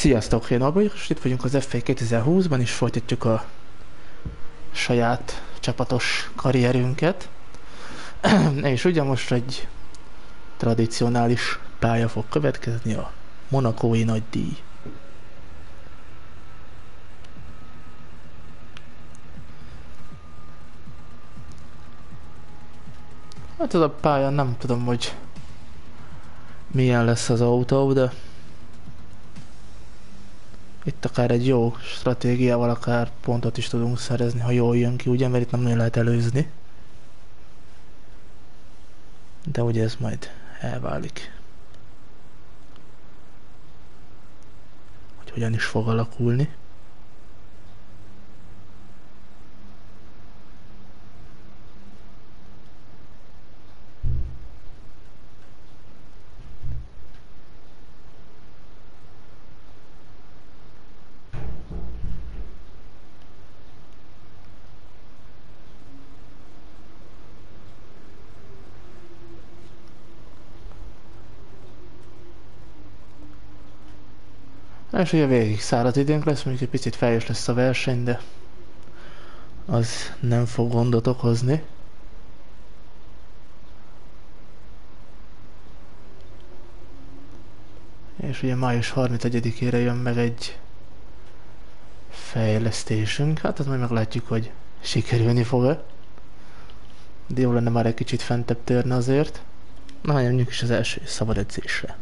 Sziasztok, én Abba és itt vagyunk az FA 2020-ban, és folytatjuk a saját csapatos karrierünket. és ugye most egy tradicionális pálya fog következni, a Monakói nagy díj. Hát ez a pálya nem tudom, hogy milyen lesz az autó, de itt akár egy jó stratégiával akár pontot is tudunk szerezni, ha jól jön ki, ugye, mert itt nem nagyon lehet előzni. De ugye ez majd elválik. Hogy hogyan is fog alakulni. És ugye végig száraz időnk lesz, mondjuk egy picit fejes lesz a verseny, de az nem fog gondot okozni. És ugye május 31-ére jön meg egy fejlesztésünk, hát az majd meglátjuk, hogy sikerülni fog-e. De jó lenne már egy kicsit fentebb törni azért. Na, menjünk is az első szabad edzésre.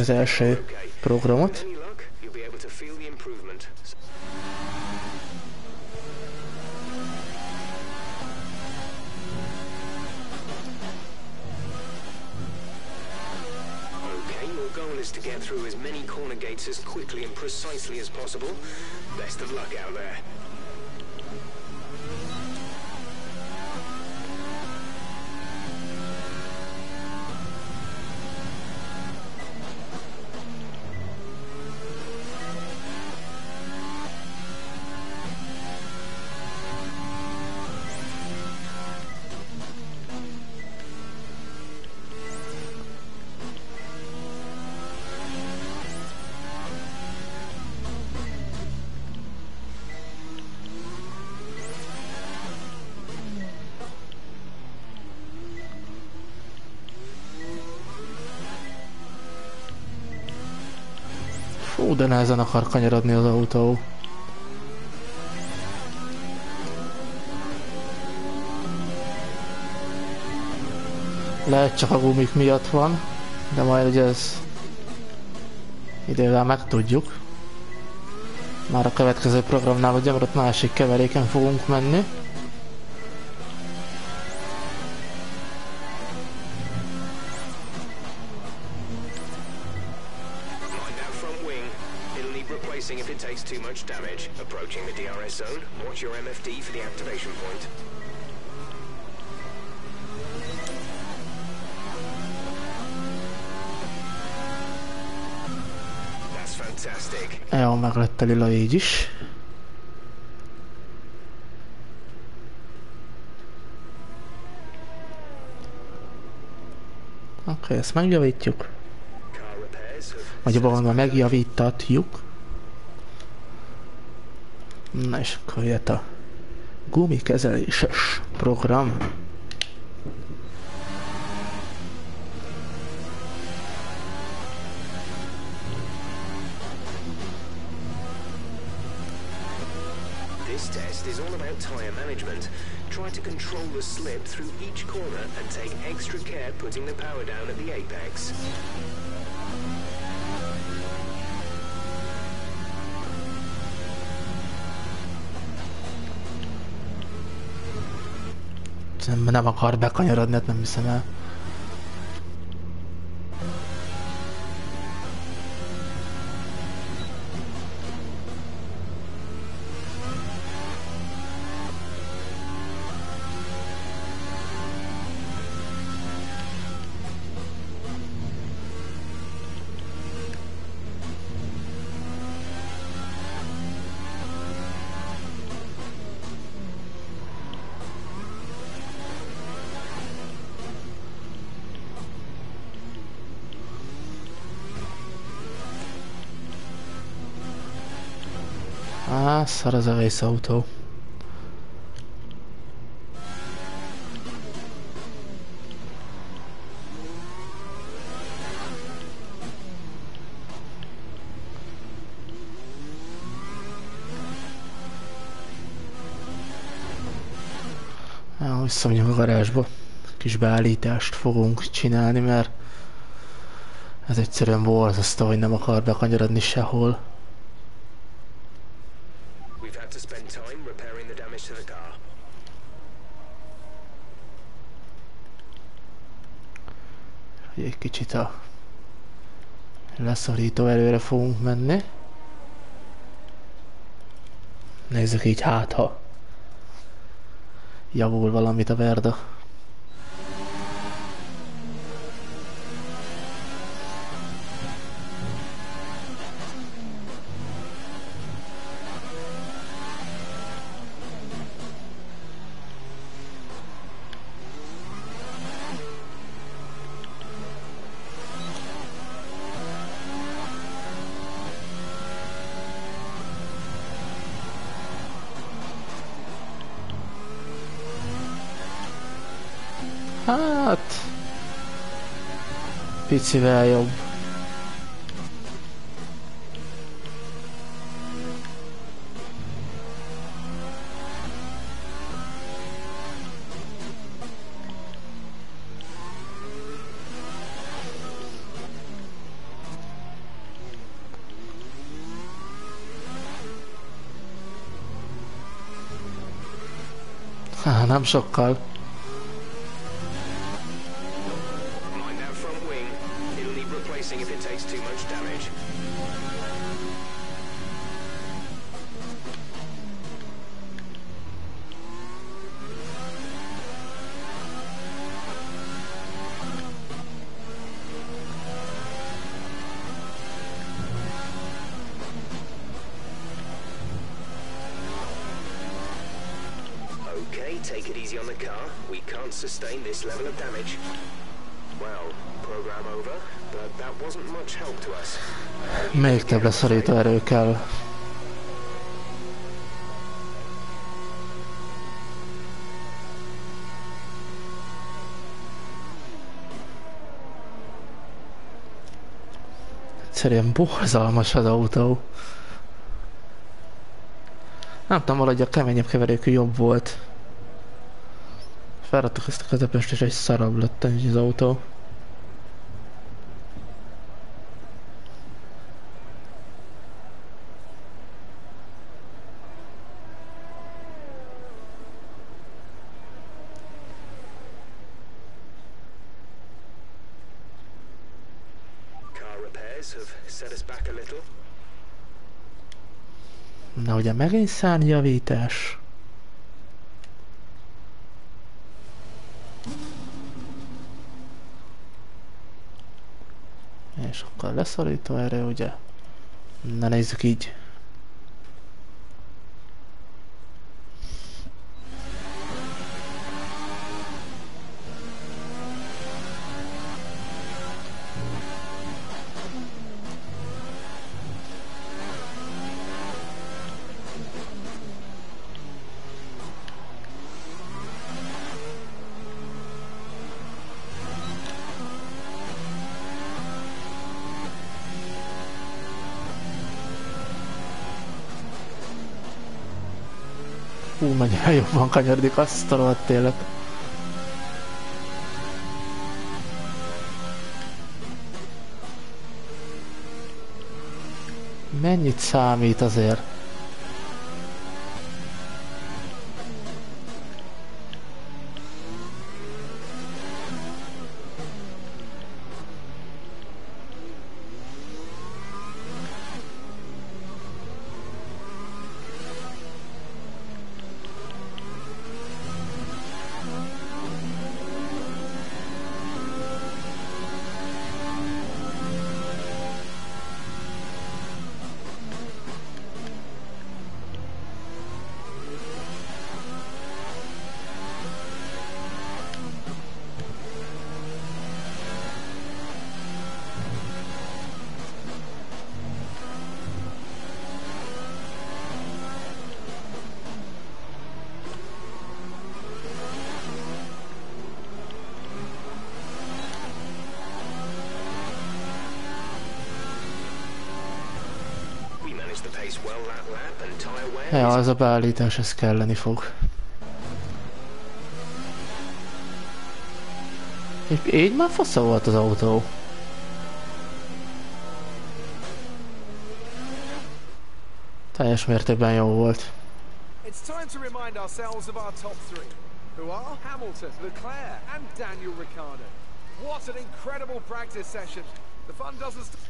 Is az első programot. is to get through as many corner gates as quickly and precisely as possible. Best of luck out there. De nehezen akar kanyarodni az autó. Lehet csak a gumik miatt van, de majd ugye ez idővel megtudjuk. Már a következő programnál ugye, mert másik keveréken fogunk menni. Lila így is. Oké, okay, ezt megjavítjuk. Vagy jobban van, megjavítatjuk. Na és akkor jött a Gumikezeléses program. Tyre management. Try to control the slip through each corner and take extra care putting the power down at the apex. Nem akar bekanyarodni, hát nem hiszem el. Szar az egész autó. Ja, visszamegyünk a garázsba. Kis beállítást fogunk csinálni, mert ez egyszerűen borzasztó, hogy nem akar bekanyarodni sehol. Had to spend time repairing the damage to the car. egy kicsit a leszorító előre fogunk menni. Nézzük így hát, ha javul valamit a Verda. Hát... Picivel jobb. Nem sokkal. Sustain this level of damage. Well, program over, but that wasn't much help to us. Még több leszorító erő kell. Egyszerűen borzalmas az autó. Nem tudom, valahogy a keményebb keverékű jobb volt. Felradtuk ezt a közepest, és egy szarabb lett így az autó. Na ugye megint szárnyjavítás. Akkor leszorító erő, ugye? Na nézzük így. Hú, mennyire jobban kanyarodik azt a rohadt élet. Mennyit számít azért? Az a beállítás, ez kelleni fog. És így már fasza volt az autó. Teljes mértékben jó volt. It's time to remind ourselves of our top three, who are Hamilton, Leclerc and Daniel Ricciardo. What an incredible practice session. The fun doesn't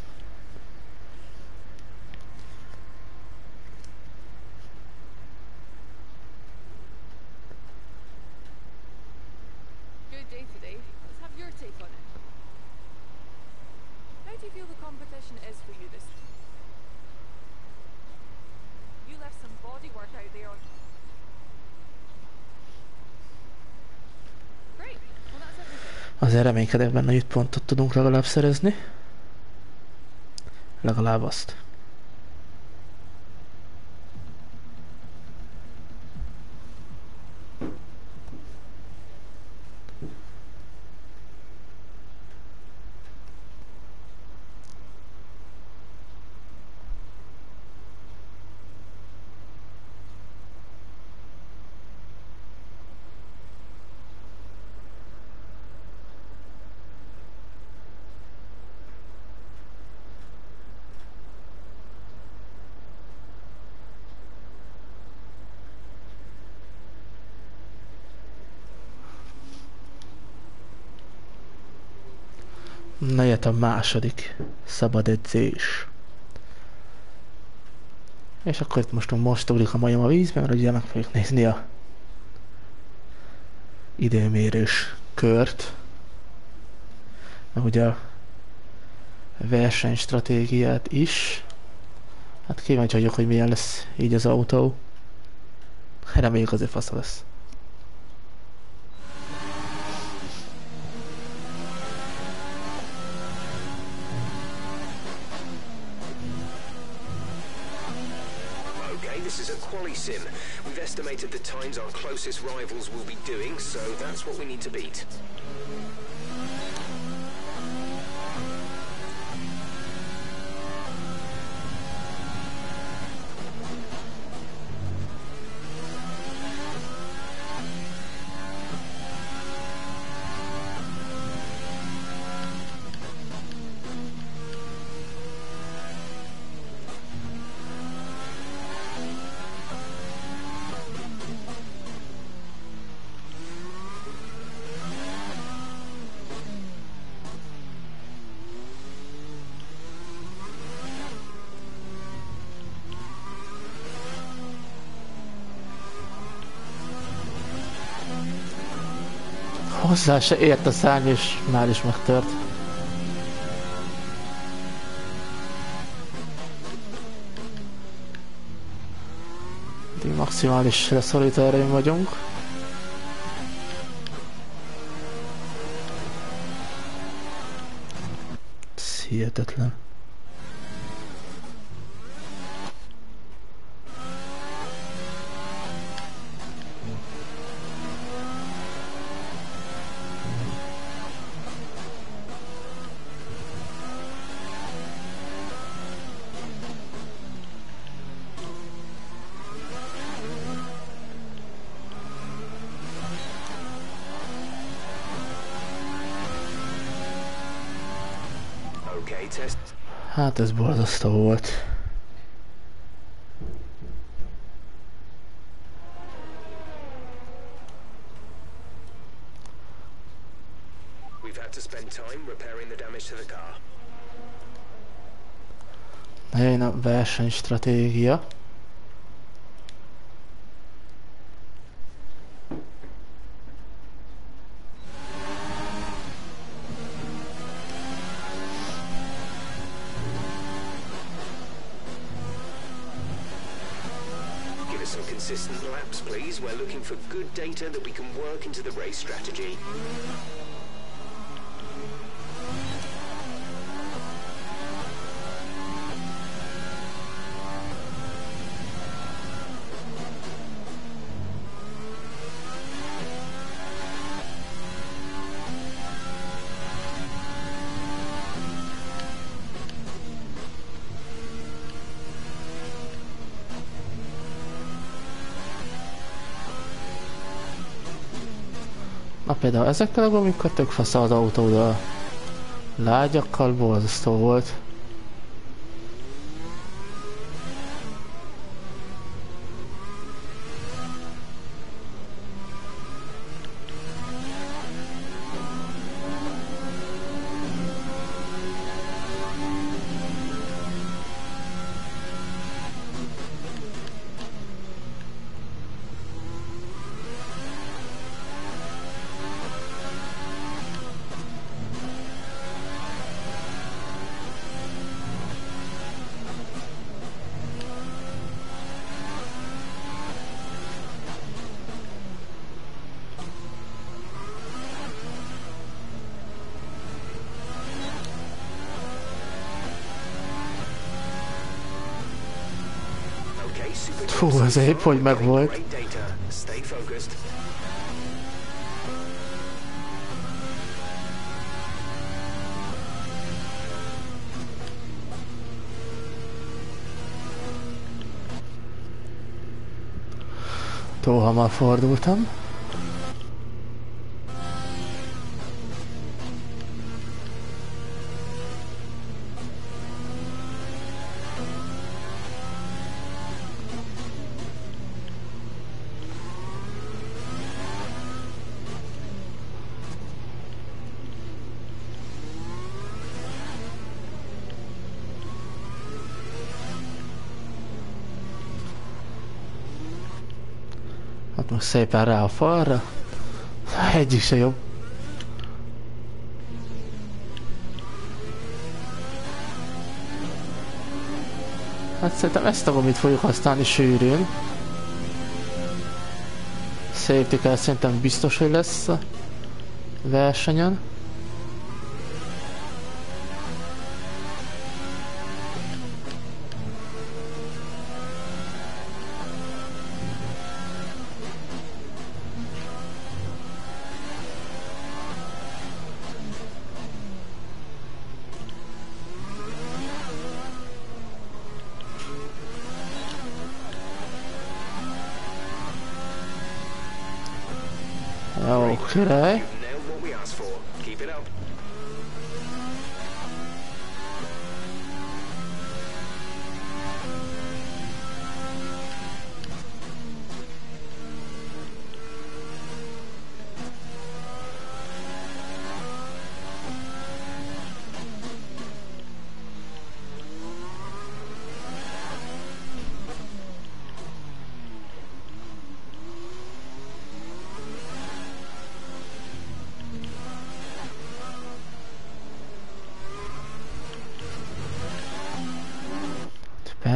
reménykedek benne, hogy pontot tudunk legalább szerezni. Legalább azt. Jött a második szabad edzés. És akkor itt most most ugrik a majom a vízbe, mert ugye meg fogjuk nézni a időmérős kört. Meg ugye a versenystratégiát is. Hát kíváncsi vagyok, hogy milyen lesz így az autó. Reméljük azért fasz lesz. Sim. We've estimated the times our closest rivals will be doing, so that's what we need to beat. Hozzá se ért a szárny, és már is megtört. Eddig maximális leszorító erején vagyunk. Ez hihetetlen. Hát ez borzasztó volt. We've had to spend data that we can work into the race strategy. Na például ezekkel a gumikkal tök fasz az autó, de a lágyakkal borzasztó volt. Far. hogy megvolt. Túl hamar fordultam. Szépen rá a falra. Egyik se jobb. Hát szerintem ezt a gumit fogjuk használni sűrűn. Safety car szerintem biztos, hogy lesz a versenyen.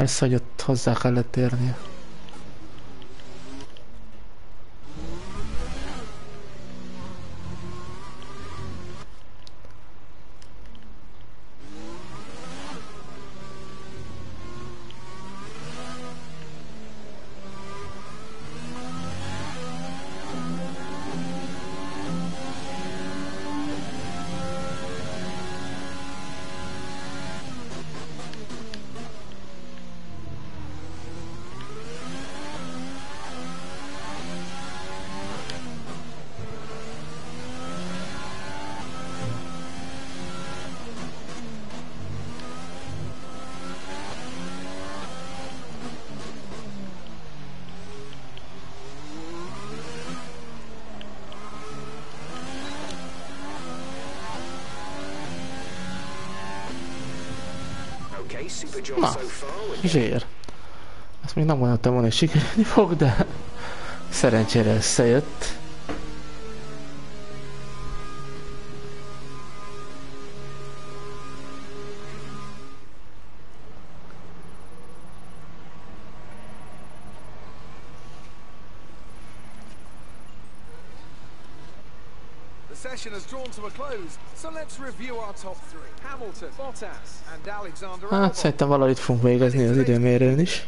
Persze, hogy ott hozzá kellett érnie. Na, zsér. Ezt még nem gondoltam volna, hogy sikerülni fog, de szerencsére összejött. session has drawn to a close, so let's review our top three. Hamilton, Bottas and Alexander Hát szerintem valahogy fogunk végezni az időmérőn is.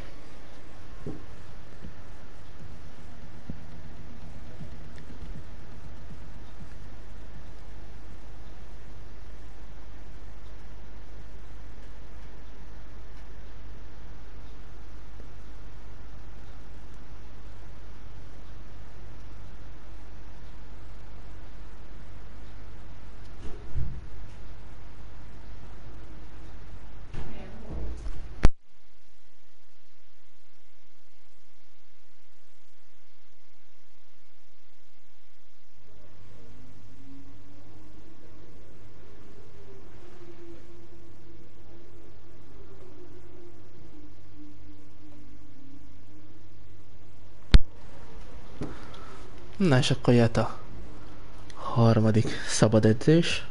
Na és akkor jött a harmadik szabad edzés.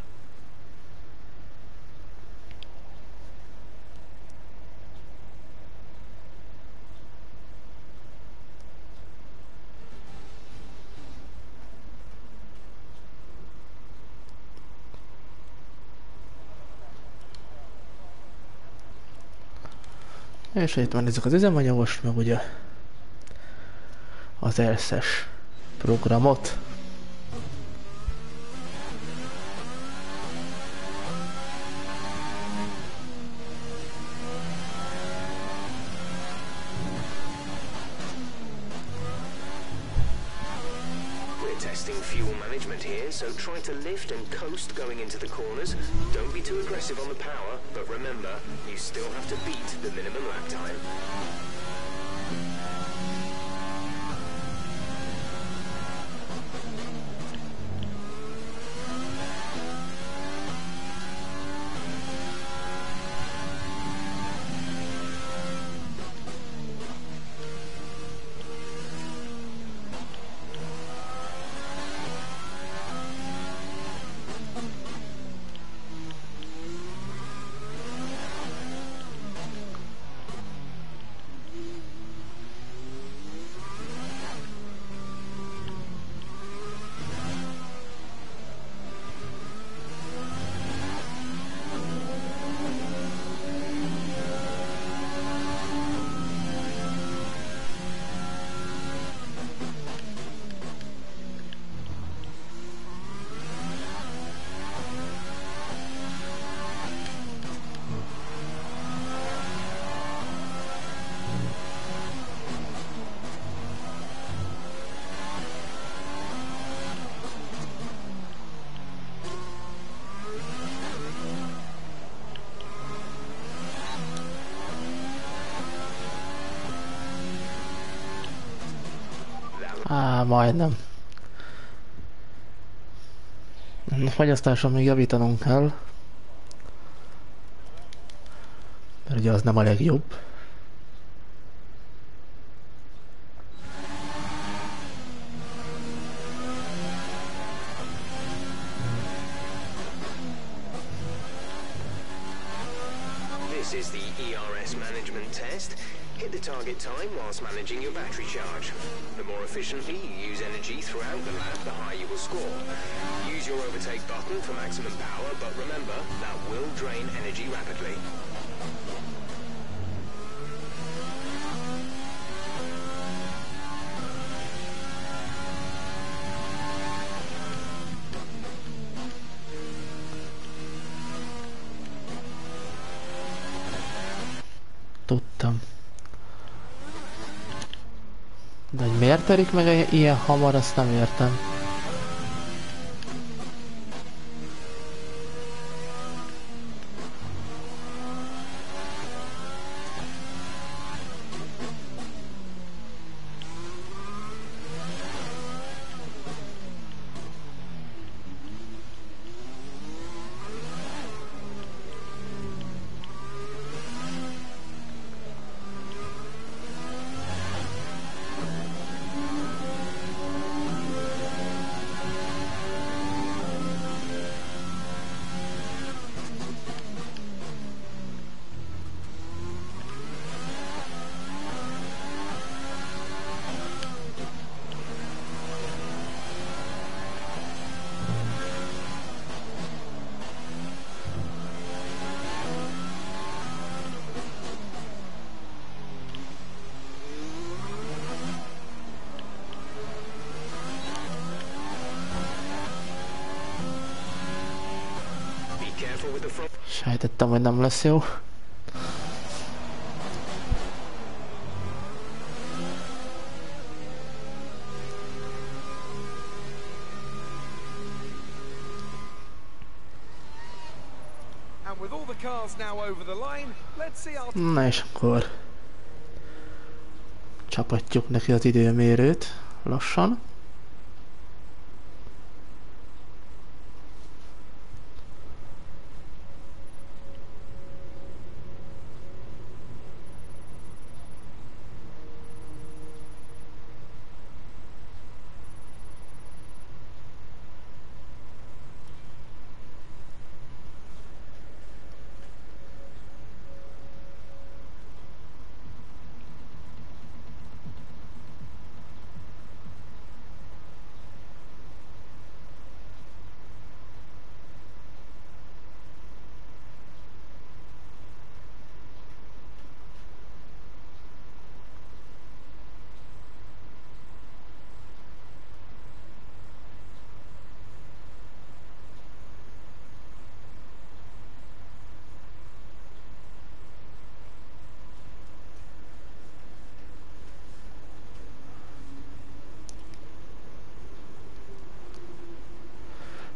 És itt van ezek az üzemanyagos, meg ugye az elszes programot. testing fuel management here, so try to lift and coast going into the corners. Don't be too aggressive on the power, but remember, you still have to beat the minimum majdnem. A fagyasztáson még javítanunk kell. Mert ugye az nem a legjobb. Terik meg ilyen hamar, azt nem értem. Sejtettem, hogy nem lesz jó. Na és akkor csapatjuk neki az időmérőt lassan.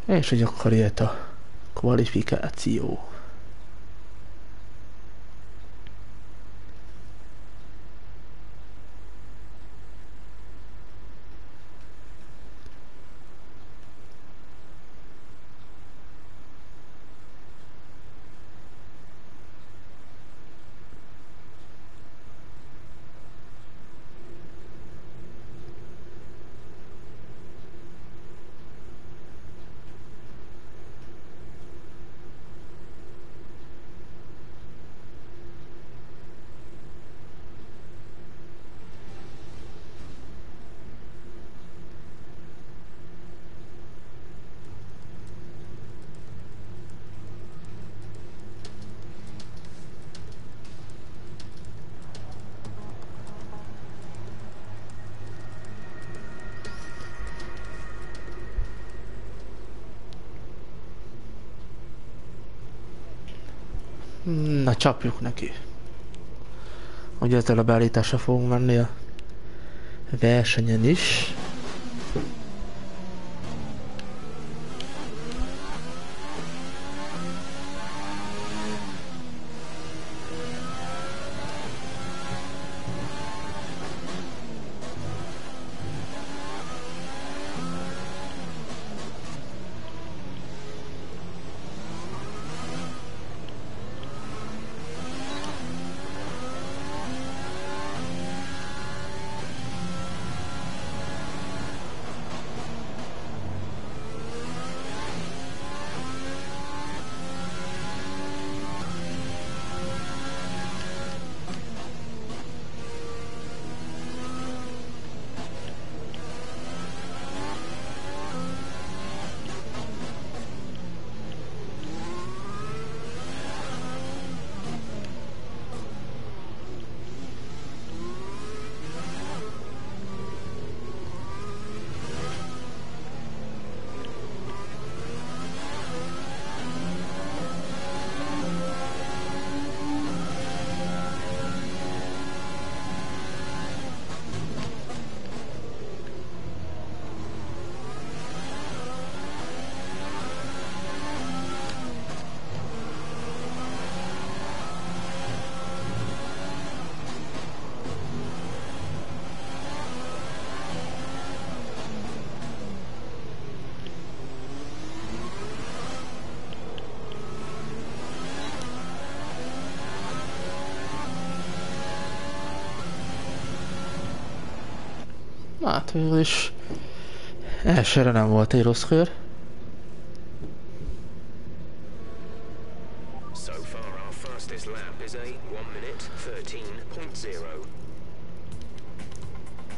És hogy akkor jött a kvalifikáció. Na csapjuk neki. Hogy ezzel a beállításra fogunk menni a versenyen is. Hát végül is elsőre nem volt egy rossz kör. So far, our fastest lap is a 1 minute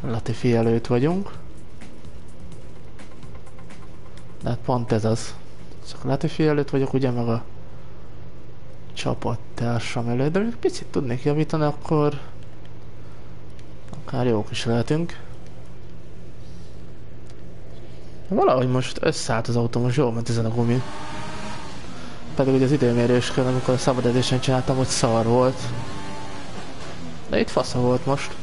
13.0. Latifi előtt vagyunk. De hát pont ez az. Csak Latifi előtt vagyok, ugye meg a csapattársam előtt, de még picit tudnék javítani, akkor akár jók is lehetünk. Valahogy most összeállt az autó, most jól ment ezen a gumin. pedig hogy az időmérőskön, amikor a szabad edzésen csináltam, hogy szar volt. De itt fasza volt most.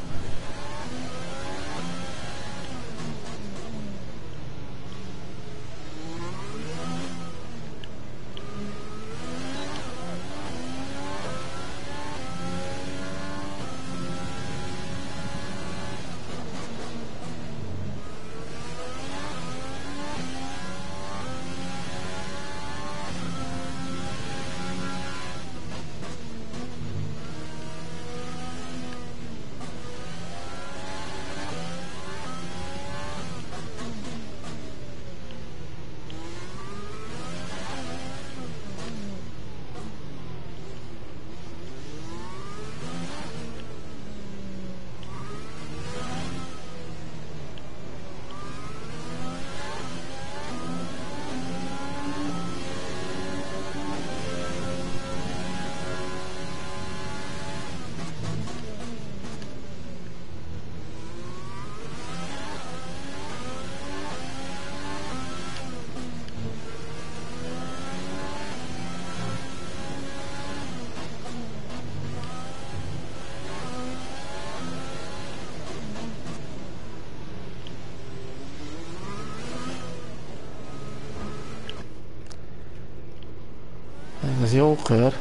Kör.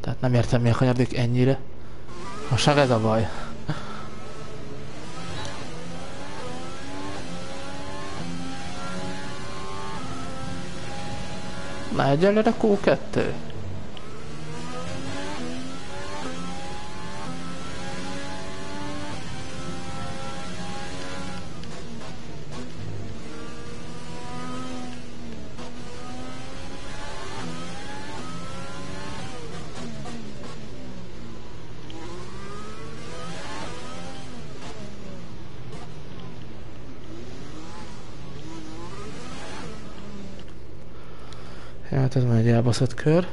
Tehát nem értem miért kanyarodik ennyire. Most ez a baj. Na egyelőre Q2. Elbaszott kör.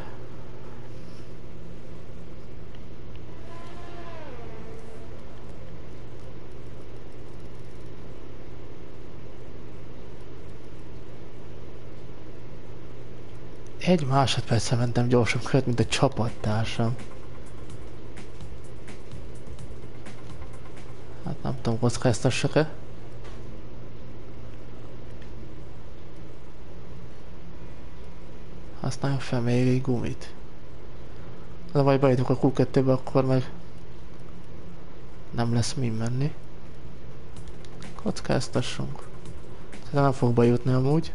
Egy másodpercre mentem gyorsabb kört, mint a csapattársam. Hát nem tudom, kockáztassak-e? Használjon fel még egy gumit. De majd bejutunk a Q2-be, akkor meg nem lesz mi menni. Kockáztassunk. Tehát nem fog bejutni amúgy.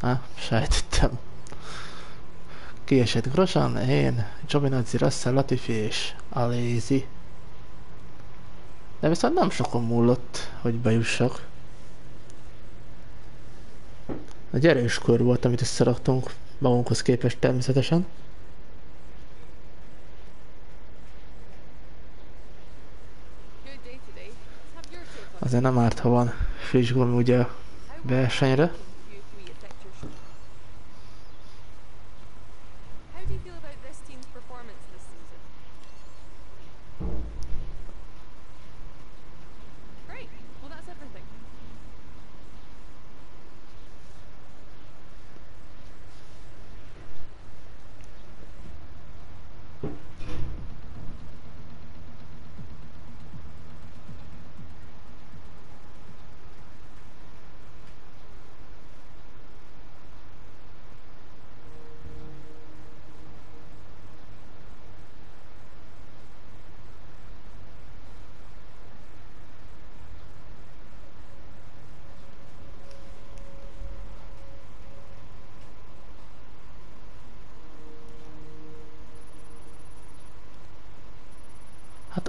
Ah, sejtettem. Kiesett Grosjean, én, Giovinazzi, Russell, Latifi és Alézi. De viszont nem sokon múlott, hogy bejussak. Egy erős kör volt, amit összeraktunk magunkhoz képest természetesen. Azért nem árt, ha van friss gumi ugye versenyre.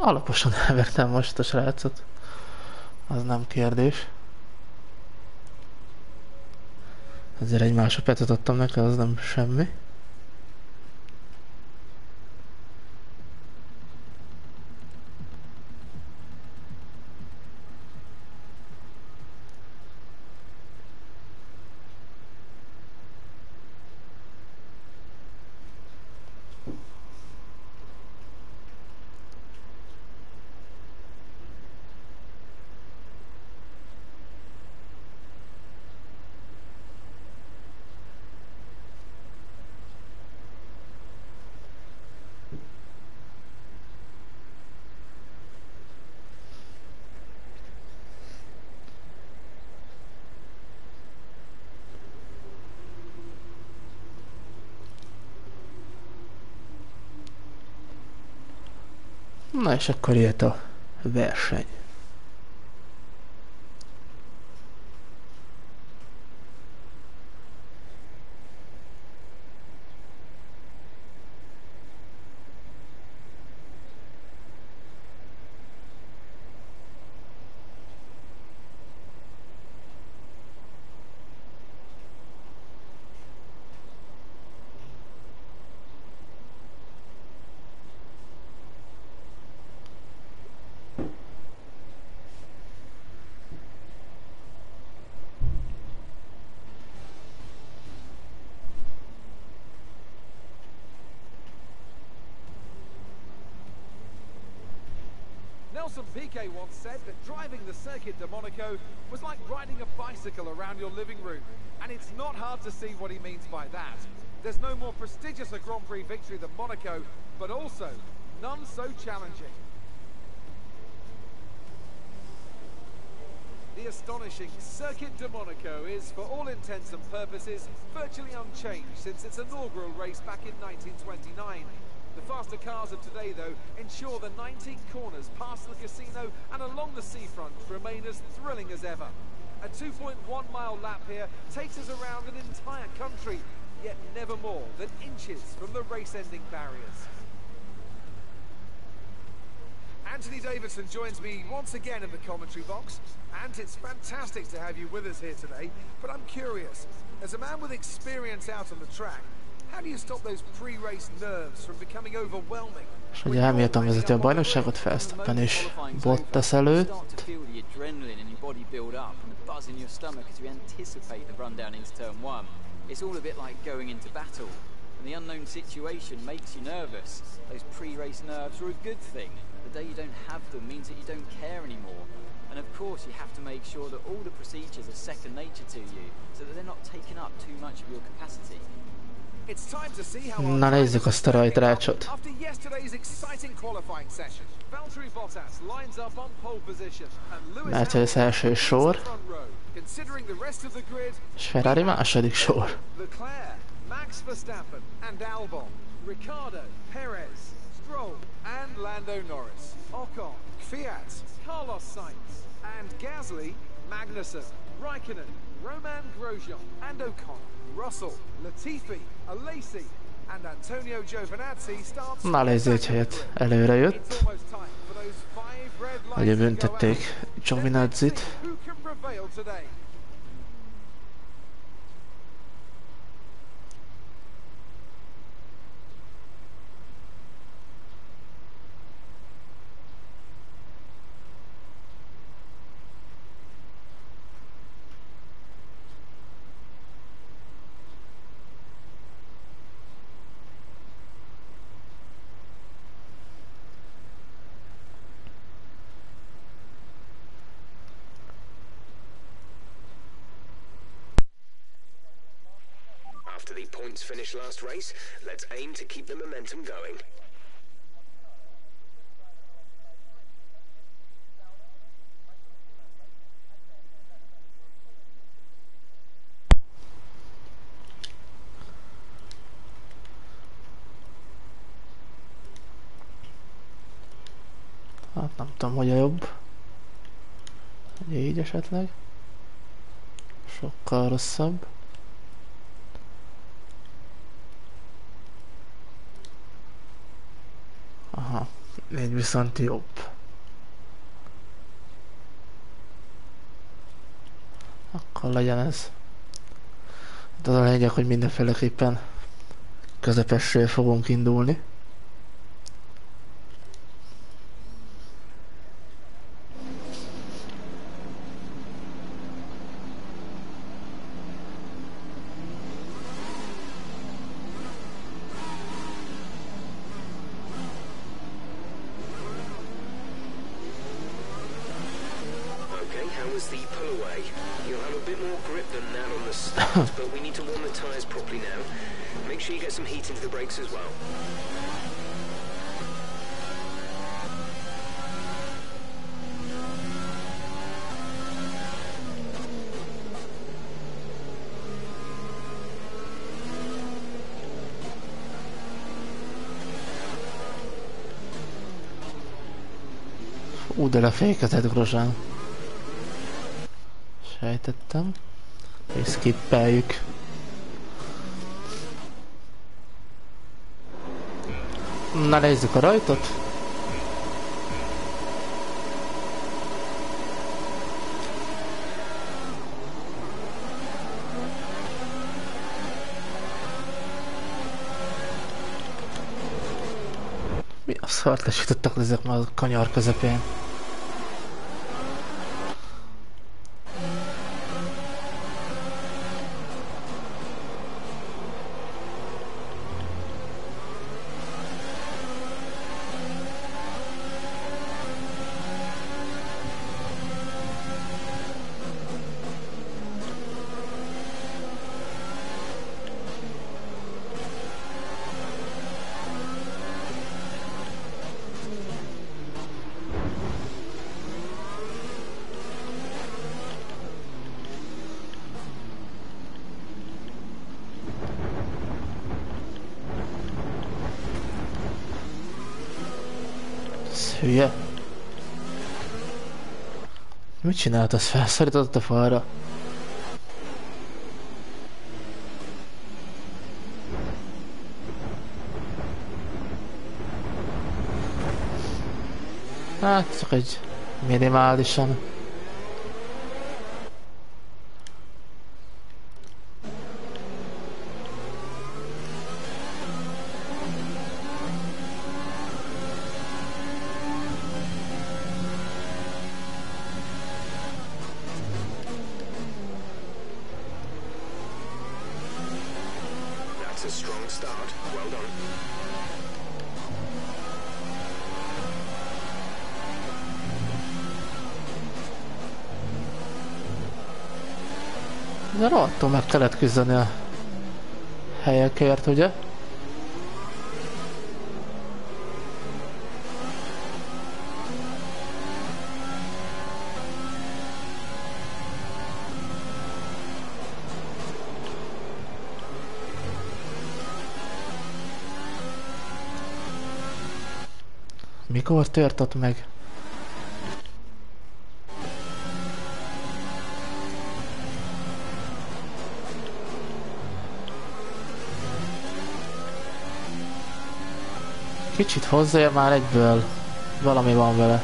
Alaposan elvertem most a srácot. Az nem kérdés. Ezért egy másodpercet adtam neki, az nem semmi. Na és akkor jött a verseny. Piquet once said that driving the Circuit de Monaco was like riding a bicycle around your living room. And it's not hard to see what he means by that. There's no more prestigious a Grand Prix victory than Monaco, but also none so challenging. The astonishing Circuit de Monaco is, for all intents and purposes, virtually unchanged since its inaugural race back in 1929. The faster cars of today, though, ensure the 19 corners past the casino and along the seafront remain as thrilling as ever. A 2.1 mile lap here takes us around an entire country, yet never more than inches from the race-ending barriers. Anthony Davidson joins me once again in the commentary box. And it's fantastic to have you with us here today. But I'm curious, as a man with experience out on the track, how do you stop those pre-race nerves from becoming overwhelming? És ugye Hamilton vezeti a bajnokságot, Verstappen is Bottas előtt. It's all a bit like going into battle. And the unknown situation makes you nervous. Those pre-race nerves are a good thing. The day you don't have them means that you don't care anymore. And of course you have to make sure that all the procedures are second nature to you, so that they're not taking up too much of your capacity. Na nézzük azt a rajtrácsot. Mercedes első sor, és Ferrari második sor. Max Verstappen and Albon, Ricardo, Perez, Stroll and Lando Norris, Ocon, Fiat, Carlos Sainz and Gasly, Magnussen, Raikkonen, Roman Grosjean and Ocon, Russell, Latifi, Alesi and Antonio Giovinazzi starts Na helyett előre jött. Ugye büntették Giovinazzit. Points finish last race, let's aim to keep the momentum going. Hát nem tudom, hogy a jobb. Így esetleg. Sokkal rosszabb. Így viszont jobb. Akkor legyen ez. De az a lényeg, hogy mindenféleképpen közepesről fogunk indulni. Lefékezett Grozsán. Sejtettem. És skippeljük. Na nézzük a rajtot. Mi a szart lesítottak ezek már a kanyar közepén? Hülye. Mit csinált? Az felszorított a falra? Hát csak egy minimálisan. De rohadtul meg kellett küzdeni a helyekért, ugye? Mikor tört ott meg? Kicsit hozzáér már egyből. Valami van vele.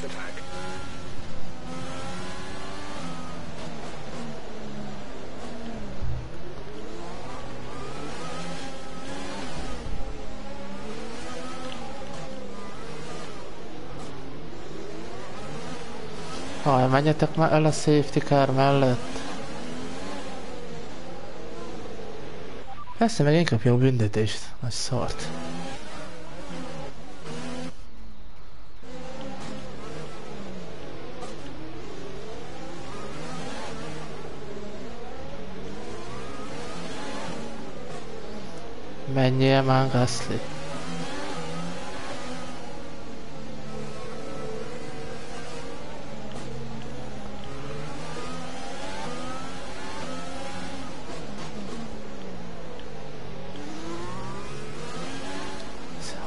the pack. Haj, menjetek már el a safety car mellett. Persze, meg én kapjam büntetést. Nagy szart. Menjél már, Gasly.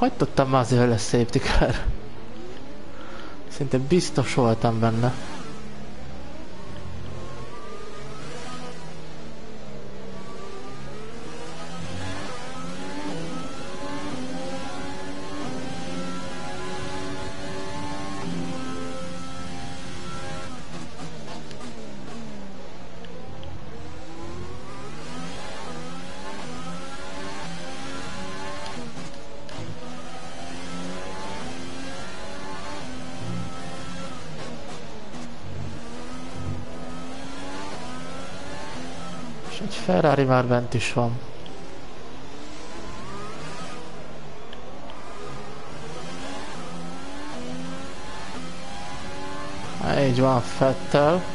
Hogy tudtam már azért lesz safety car? Szinte biztos voltam benne. Ferrari már bent is van. Így van, Fettel.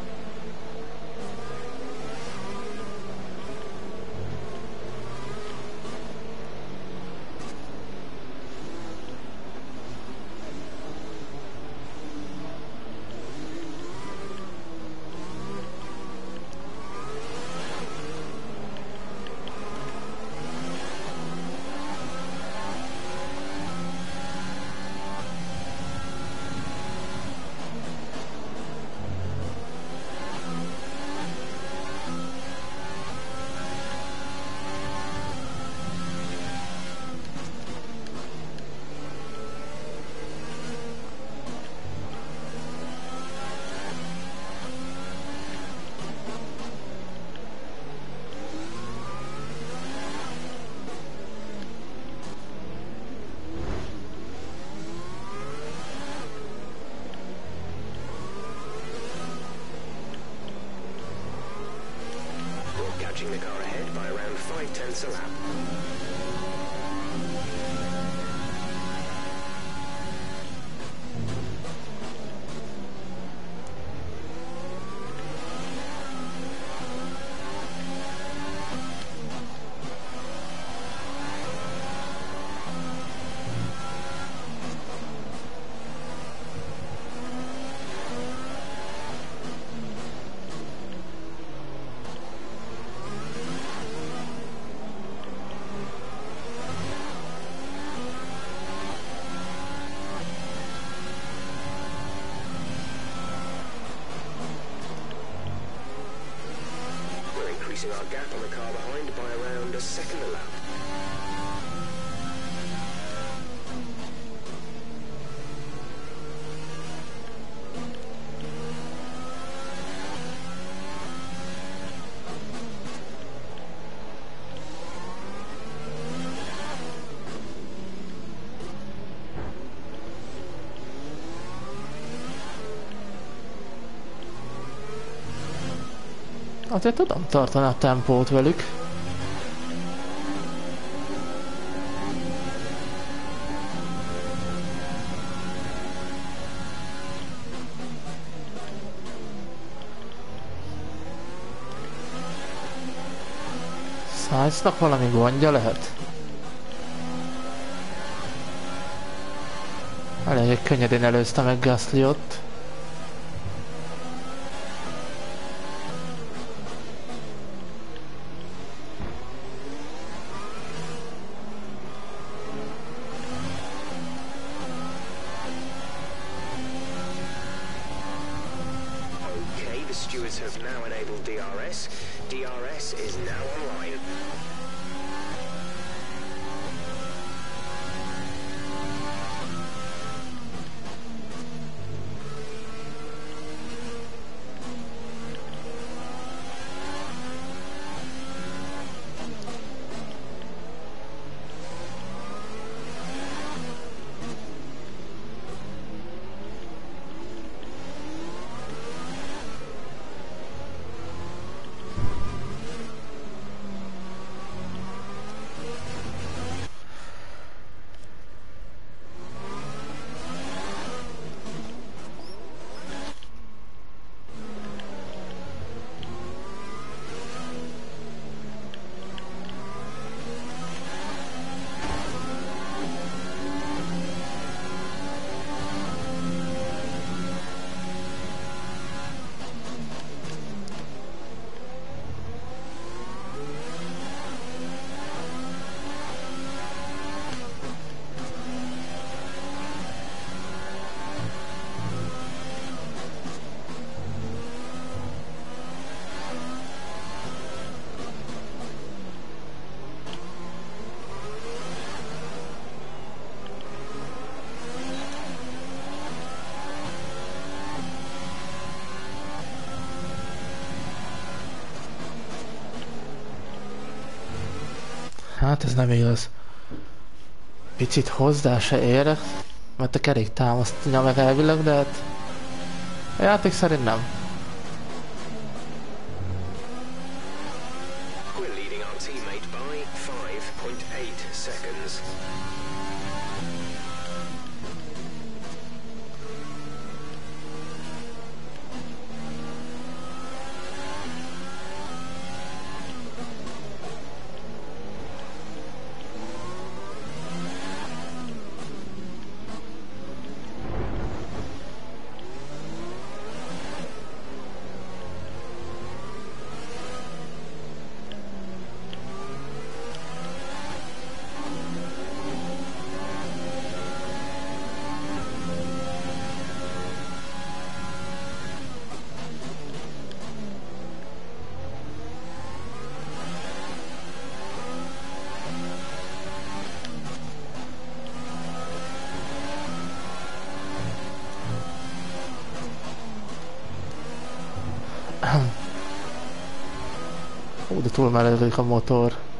Azért tudom tartani a tempót velük. Szájsznak valami gondja lehet? Elég könnyedén előzte meg Gasly ott. Ez nem igaz. Picit hozzá se ér, mert a kerék támasztja meg elvileg, de hát a játék szerint nem. Túl merevelik a motor.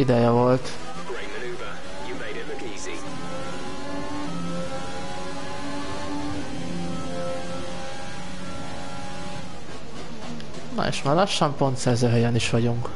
Ideje volt. Na és már lassan pont szerzőhelyen is vagyunk.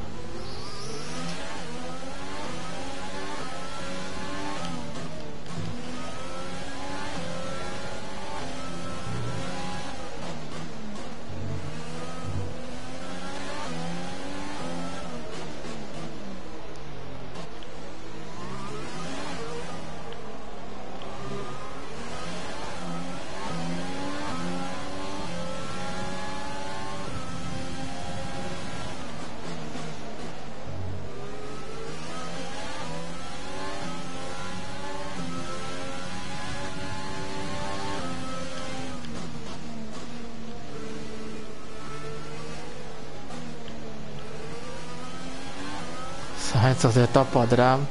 Azért tapad rám.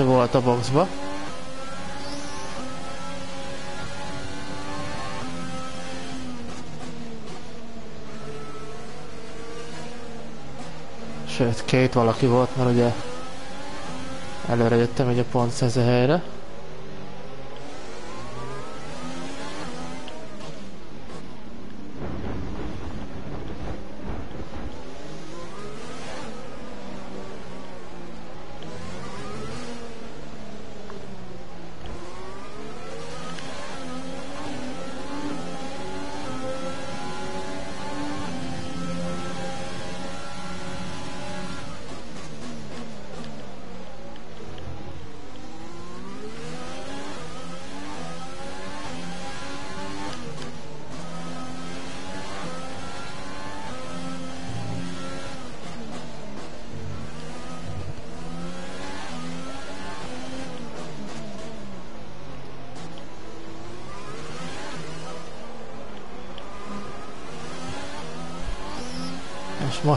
Valaki volt a boxba. Sőt, két valaki volt, mert ugye előre jöttem egy a pontszerző helyre.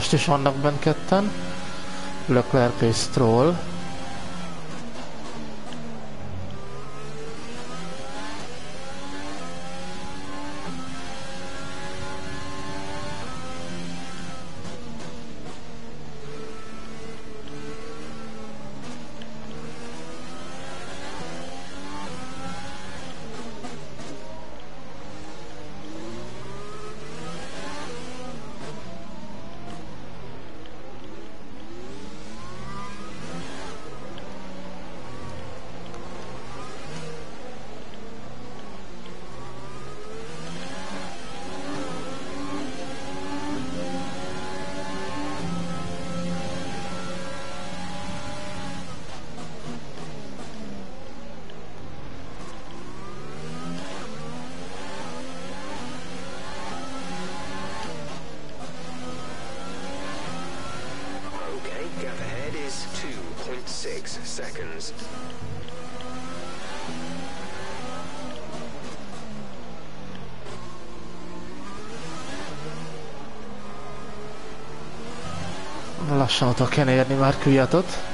Most is vannak bent ketten. Leclerc és Stroll. Kell érni már Kviatot.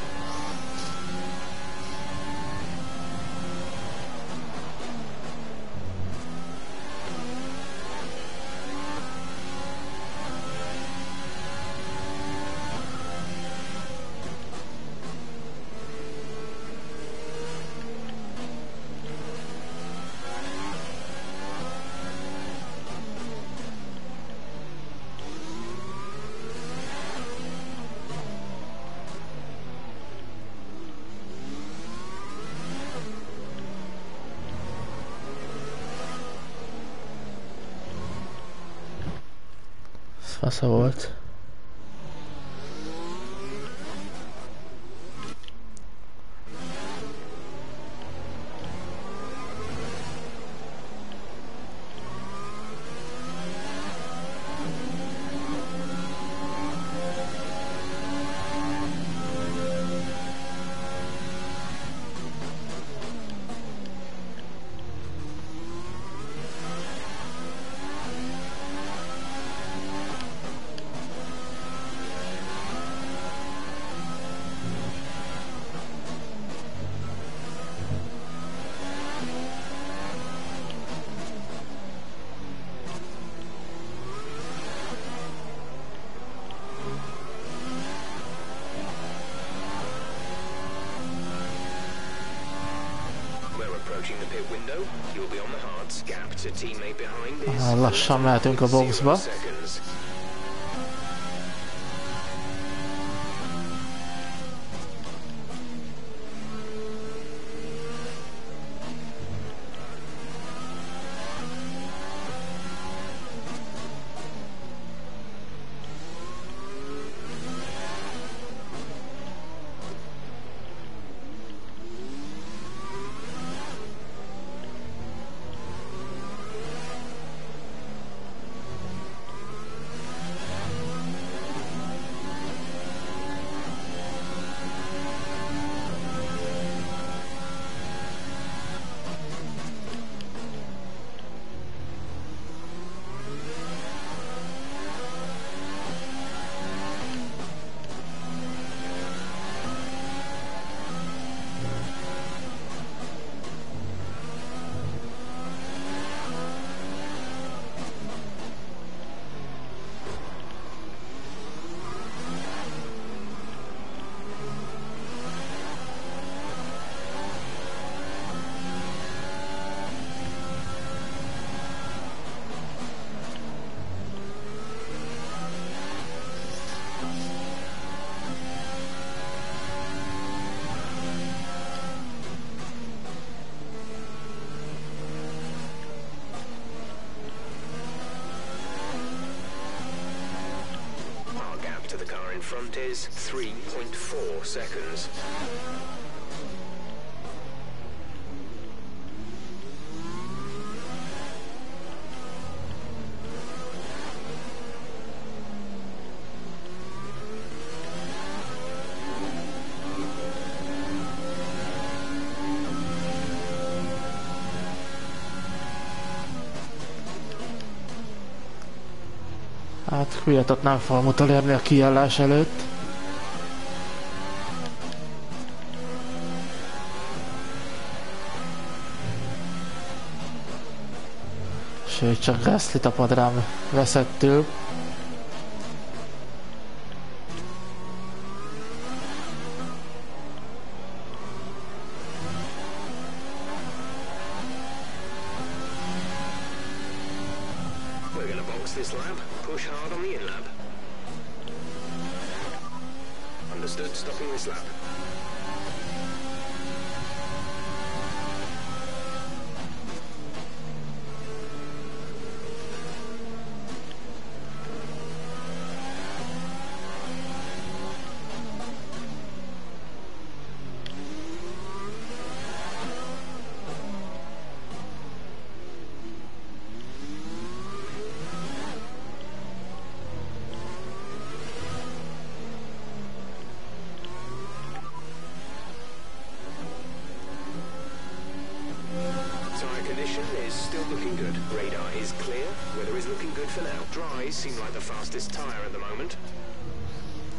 was er wollte. Lassan mehetünk a boxba. is 3.4 seconds. Hihetetlen falmot elérni a kiállás előtt. Sőt, csak Leslie a padrám, veszettül.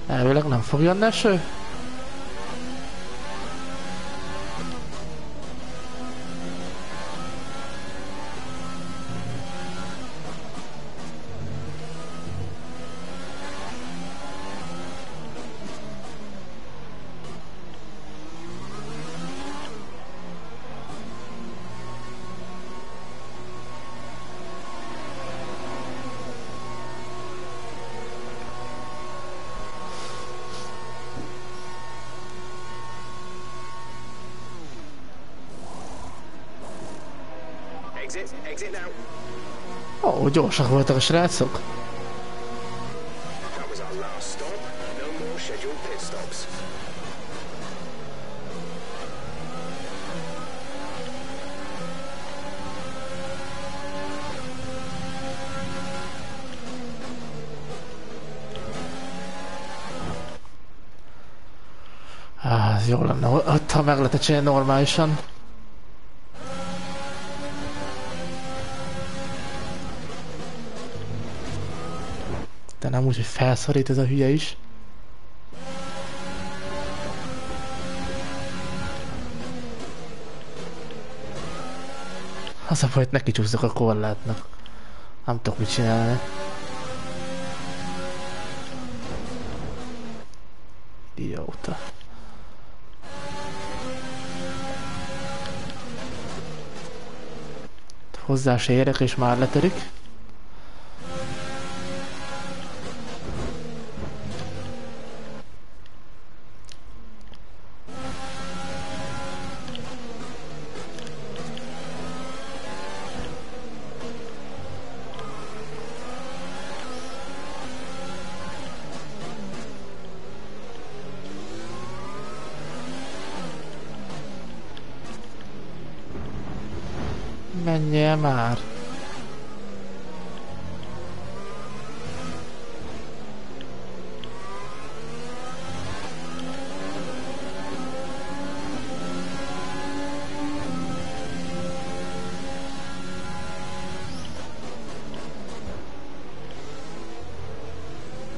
Elvileg nem fog jönni eső? Gyorsak voltak a srácok. Ah, ez jó lenne, ha meg lehetne csinálni normálisan. De nem úgy, hogy felszorít ez a hülye is. Az a baj, hogy neki csúszok a korlátnak. Nem tudok mit csinálni. Idióta. Hozzá se érek és már letörik. Menjél már!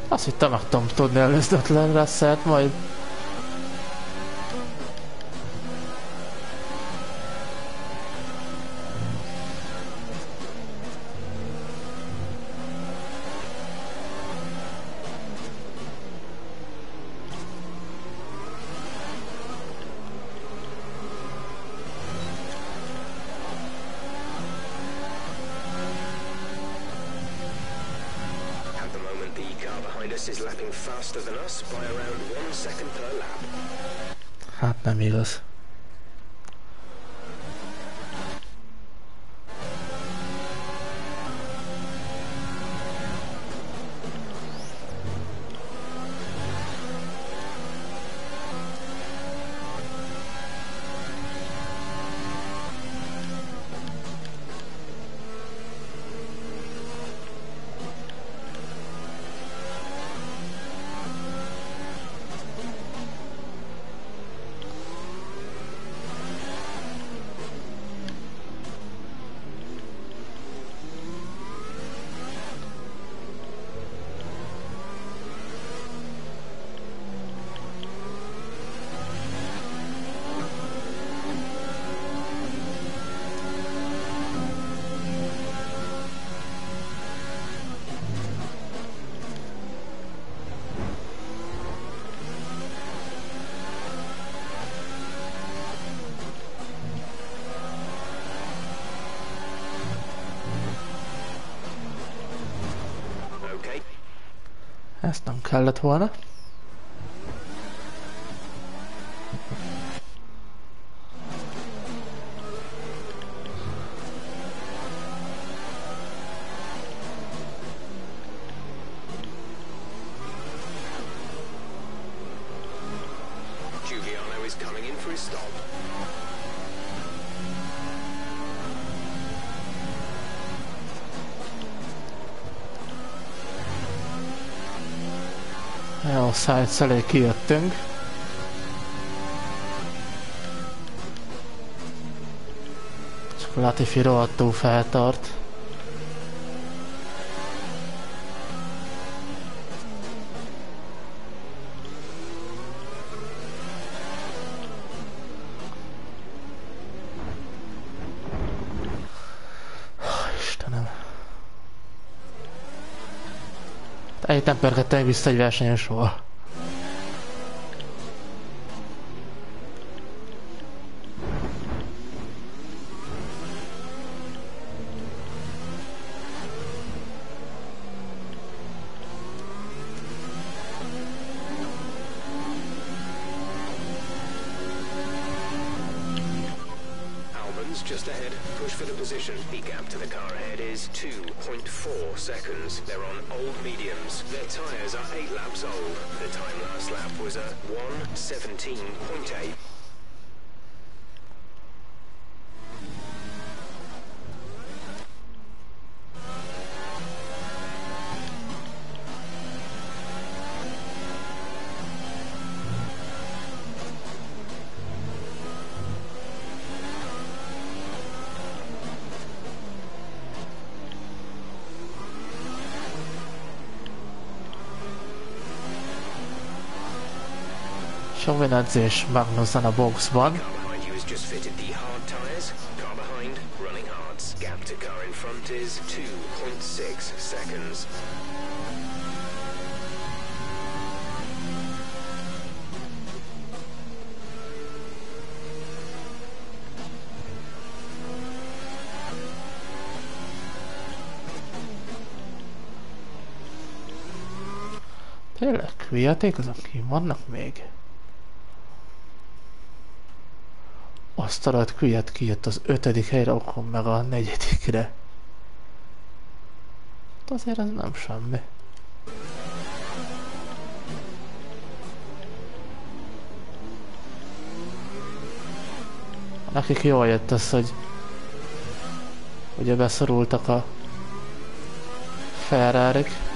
Azt hittem meg tudom tudni ötlen lesz, majd kellett volna. Science elé kijöttünk. Csak Latifi rohadtul feltart. Istenem. Nem pörgettem vissza egy versenyen just ahead. Push for the position. The gap to the car ahead is 2.4 seconds. They're on old mediums. Their tyres are 8 laps old. The time last lap was a 117.8. front is 2.6 seconds. Tényleg, játék azok ki vannak még? Alatt küldjet kijött az ötödik helyre, akkor meg a negyedikre. Hát Azért ez nem semmi. Nekik jól jött az, hogy ugye beszorultak a ferrari -k.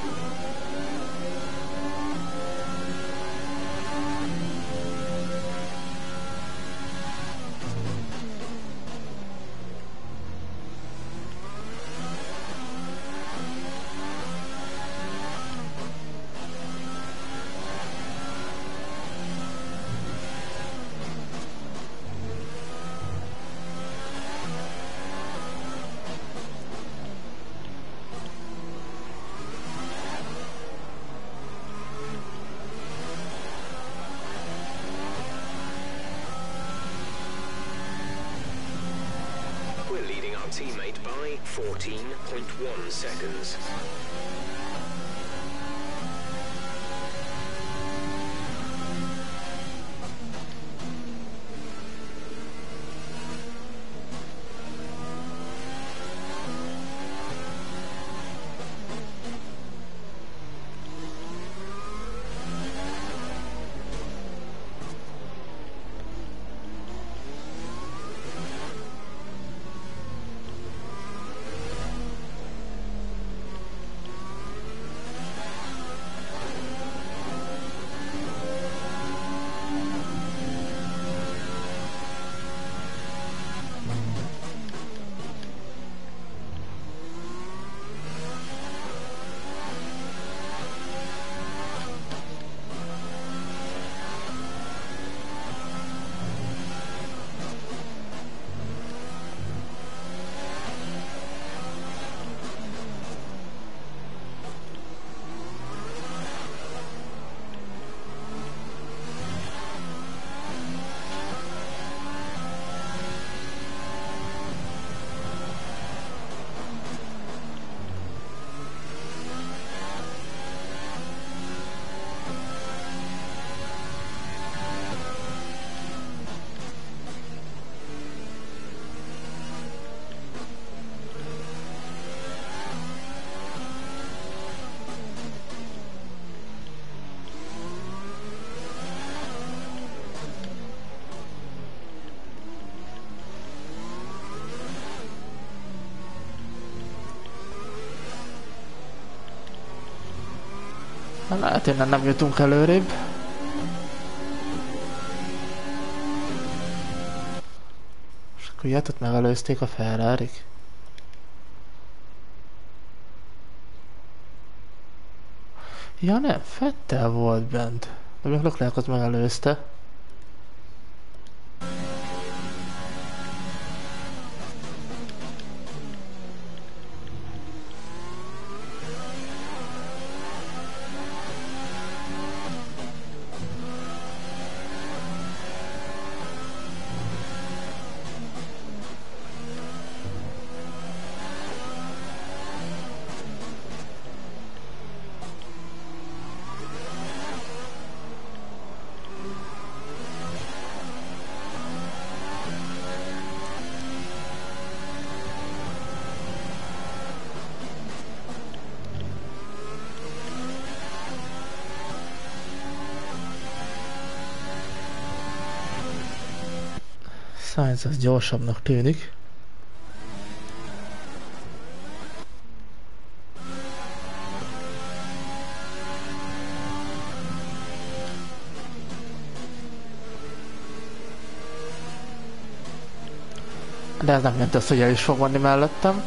Lehet innen nem jutunk előrébb. És akkor jöttött megelőzték a ferrari -k. Ja nem, Fettel volt bent. De még Leclerc az megelőzte. Az gyorsabbnak tűnik. De ez nem jelenti azt, hogy el is fog vanni mellettem.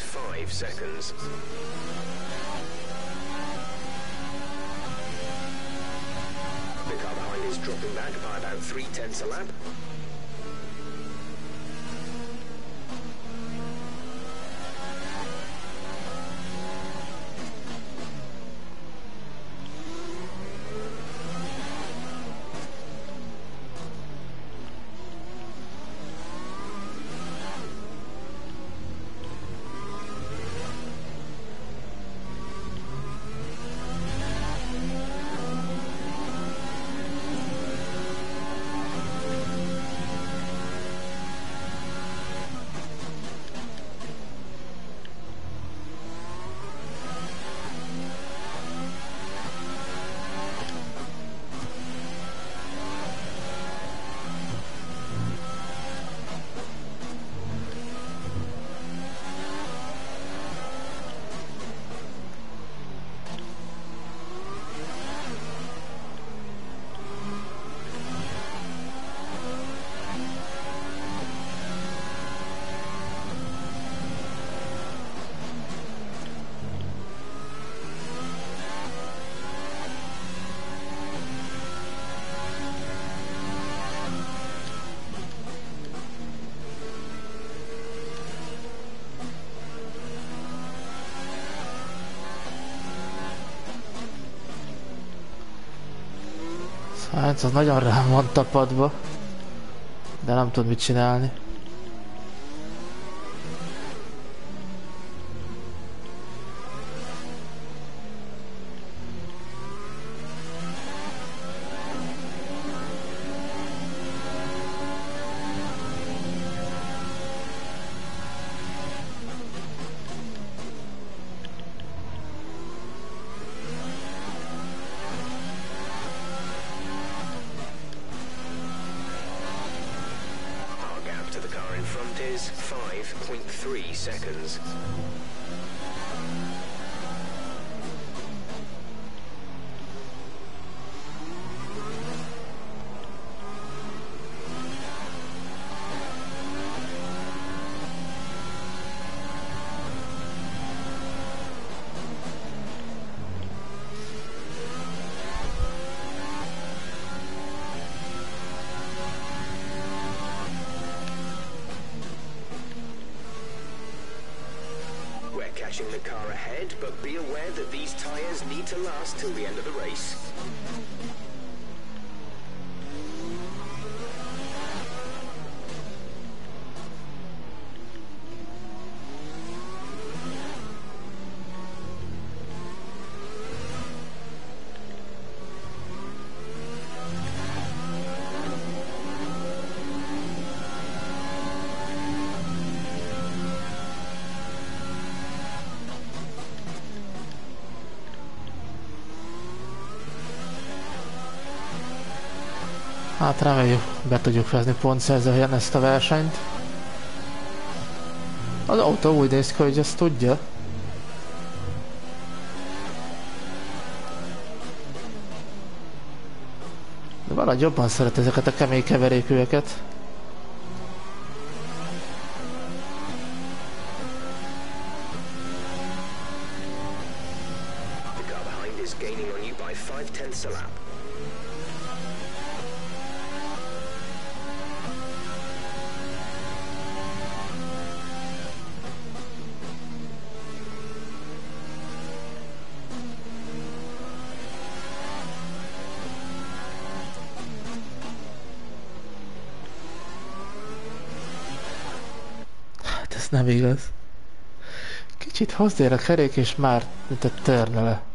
4.5 seconds. The car behind is dropping back by about three tenths a lap. Az nagyon rám van tapadva. De nem tud mit csinálni. Hát reméljük be tudjuk fejezni pontszerzőhelyen ezt a versenyt. Az autó úgy néz ki, hogy ezt tudja. De valahogy jobban szeret ezeket a kemény keverékűeket. Kicsit hozzáér a kerék és már a törne le.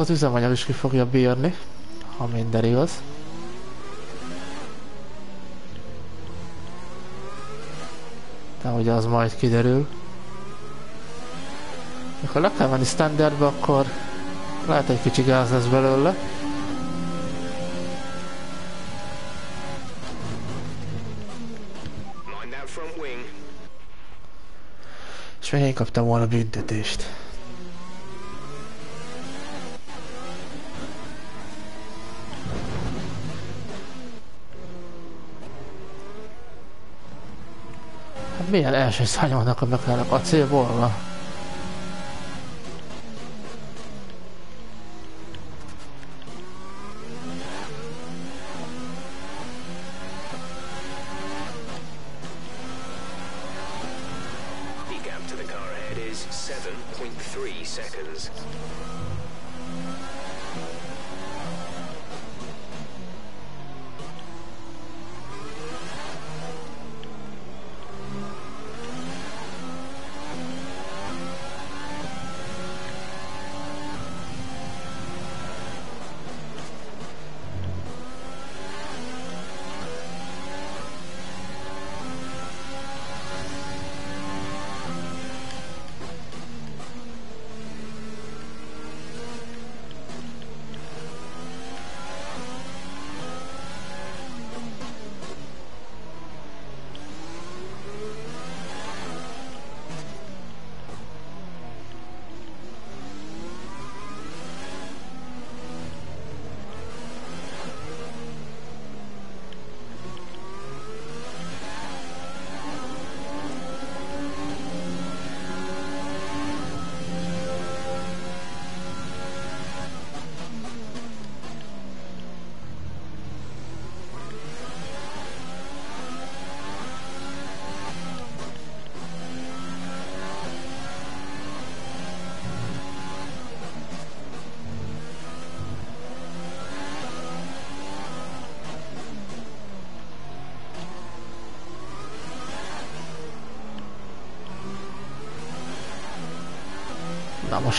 Valószínűleg az üzemanyag is ki fogja bírni, ha minden igaz. De hogy az majd kiderül. Ha le kell menni standardbe, akkor lehet egy kicsi gáz lesz belőle. És még én kaptam volna büntetést. Milyen első szány vannak a McLarenek acélból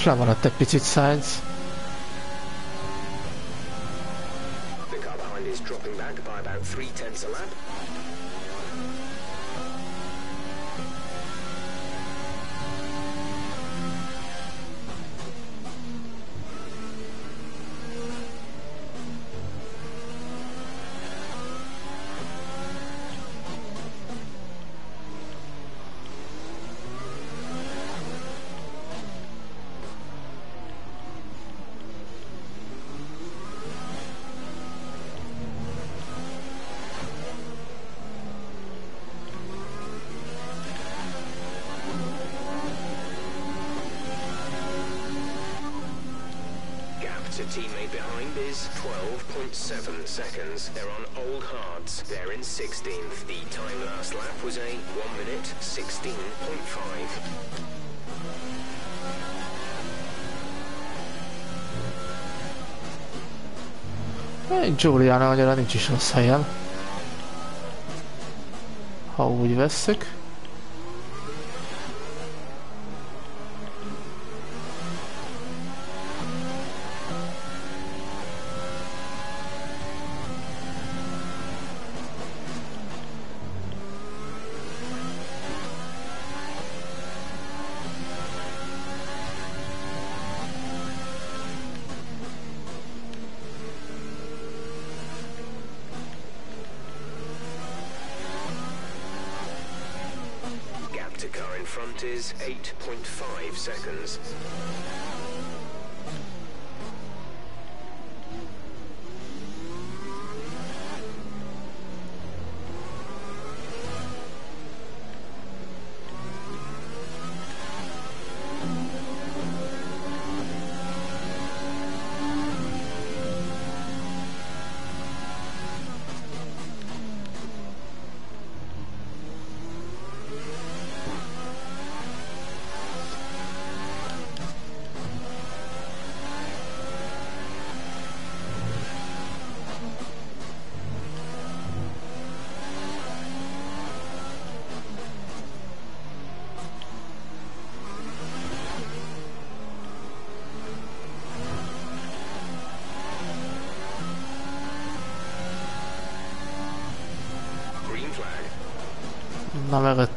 most lemaradt egy picit Sainz. The car behind is dropping back by about three tenths a lap. Seconds. They're on old hards. They're in 16th. The time last lap was a 1 minute 16.5. Eh, Giuliano annyira nincs is rossz helyen. Ha úgy vesszük. Front is 8.5 seconds.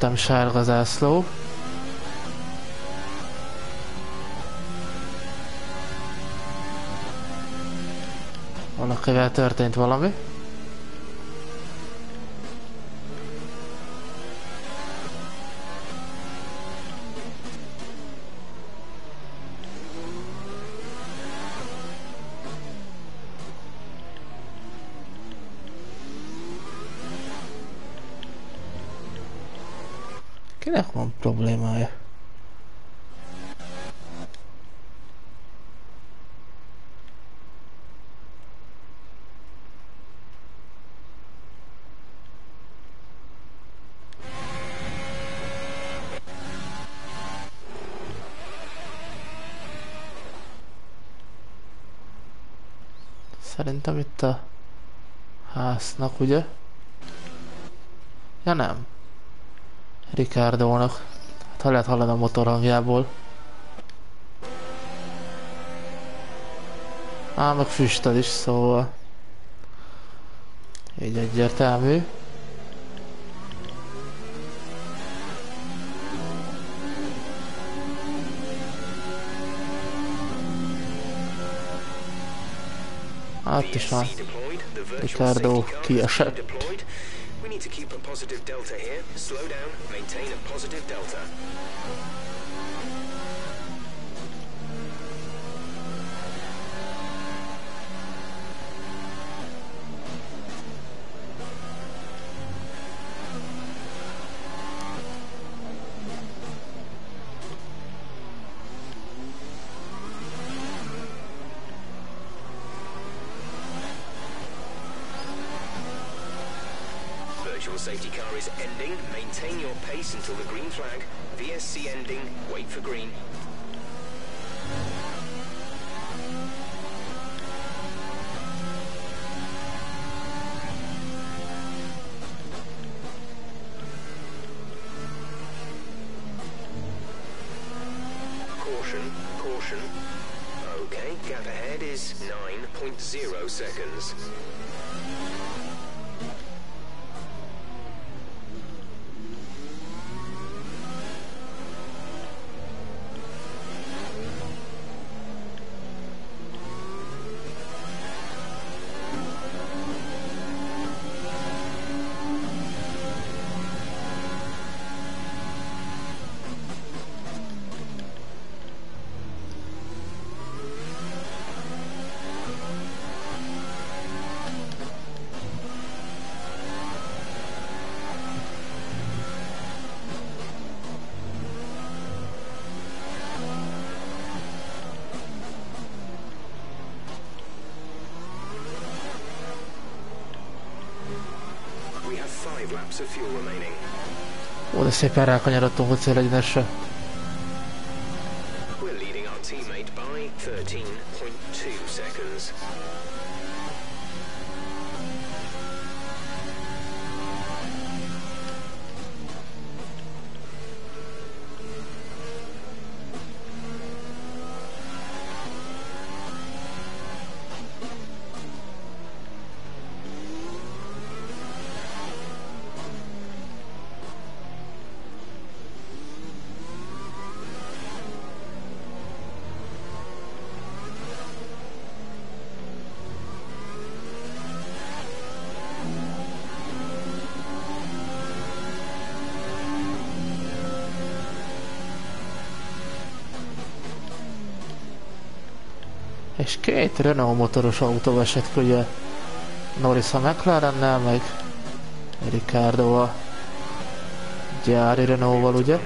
Mögöttem sárga zászló. Valakivel történt valami. Háznak, ugye? Ja nem. Ricardo-nak. Hát ha lehet hallani a motorhangjából. Á, meg füstöl is, szóval... Így egyértelmű. Hát is van. Ricardo kiesett. We need to keep a positive delta here. Slow down, maintain a positive delta. Is ending. Maintain your pace until the green flag. VSC ending. Wait for green. Caution, caution. Okay, gap ahead is 9.0 seconds. Ó, de szépen rákanyarodtunk a célegyenesre. We're leading our teammate by 13. két Renault motoros autó esett ugye Norris a McLarennel, meg Ricardo a gyári Renault-val, ugye?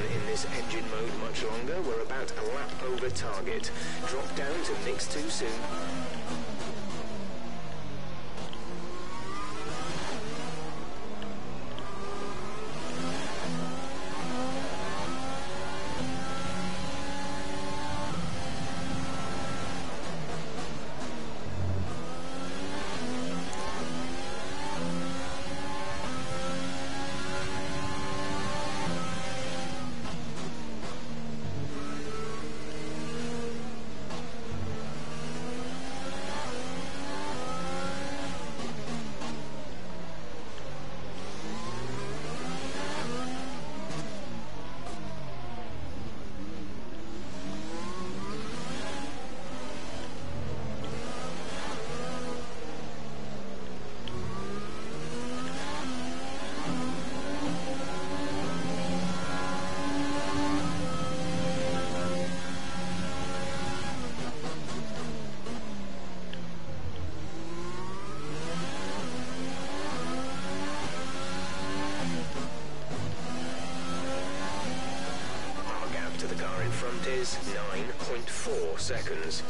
front is 9.4 seconds.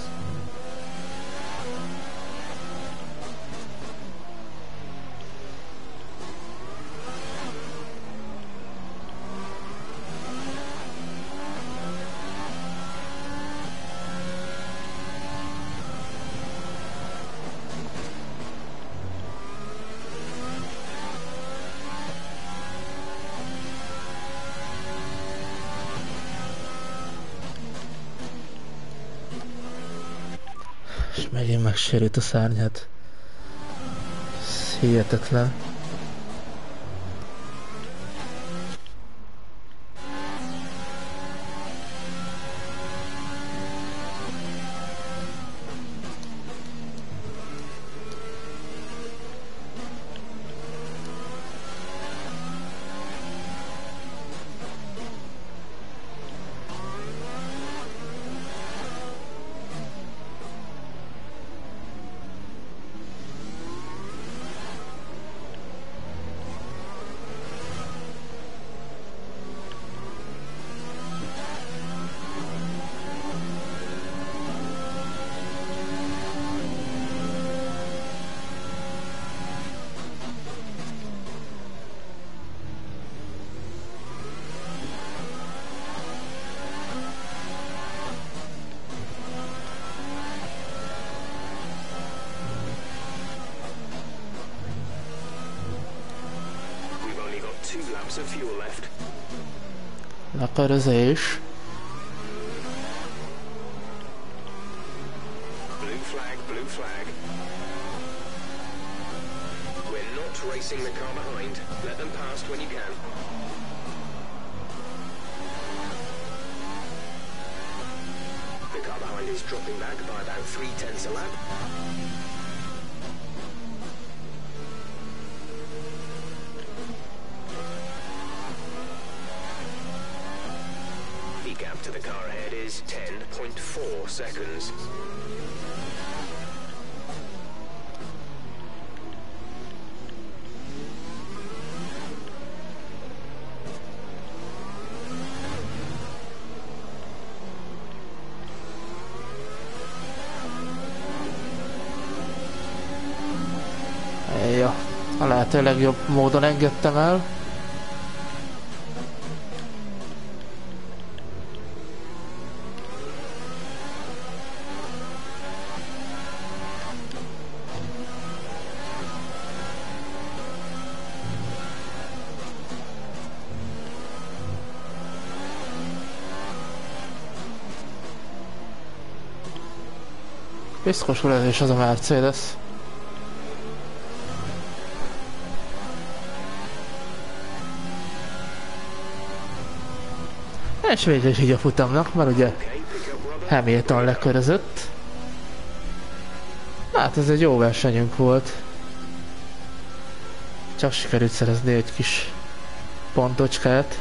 sérült a szárny, hihetetlen. Caranzejo el. Piszkos ez az a Mercedes. És végül is így a futamnak, mert ugye Hamilton lekörözött. Hát ez egy jó versenyünk volt. Csak sikerült szerezni egy kis pontocskát.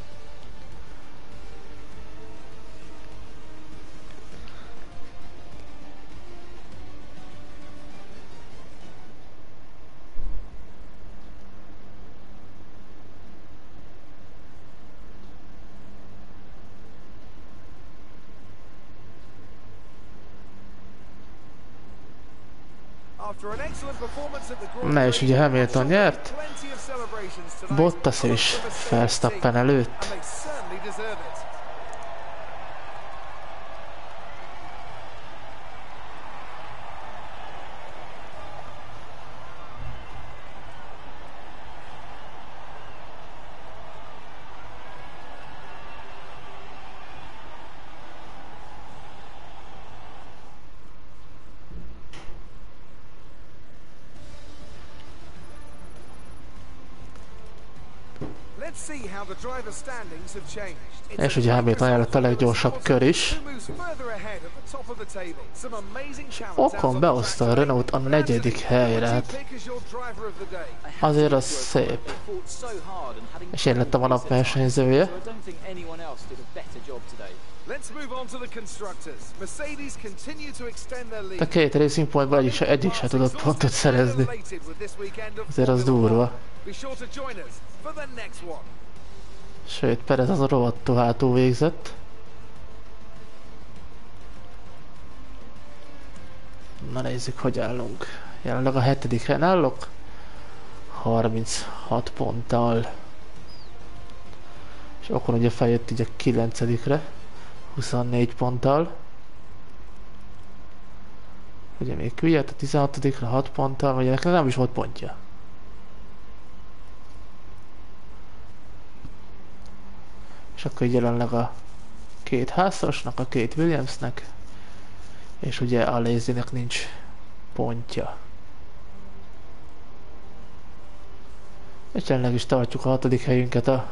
Na és ugye Hamilton nyert, Bottas és Verstappen előtt. És ugye Hamilton előtt a leggyorsabb kör is. És Ocon behozta a Renault a negyedik helyre. Hát azért az szép. És én lettem a nap versenyzője. A két Racing Pointból egyik se, egyik se tudott pontot szerezni. Azért az durva. Sőt, Perez az a rovadt hátul végzett. Na nézzük, hogy állunk. Jelenleg a hetedik helyen állok. 36 ponttal. És akkor ugye feljött így a kilencedikre. 24 ponttal. Ugye még küljött a 16-ra 6 ponttal, vagy ennek nem is volt pontja. És akkor jelenleg a két házasnak, a két Williamsnek, és ugye a Lazynek nincs pontja. És jelenleg is tartjuk a hatodik helyünket a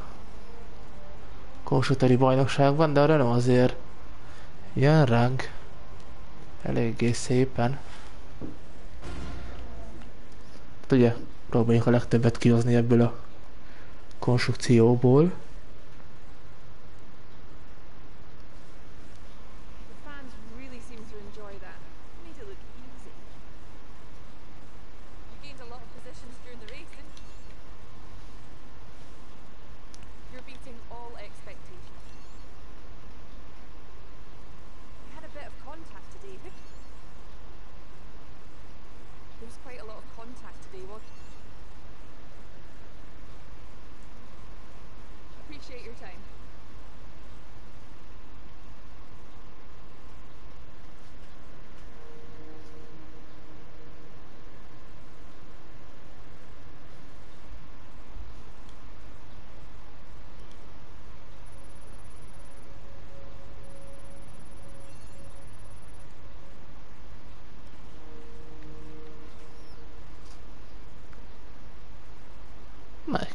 Kósuteri bajnokságban, de a Renault azért jön ránk eléggé szépen. Hát ugye próbáljuk a legtöbbet kihozni ebből a konstrukcióból.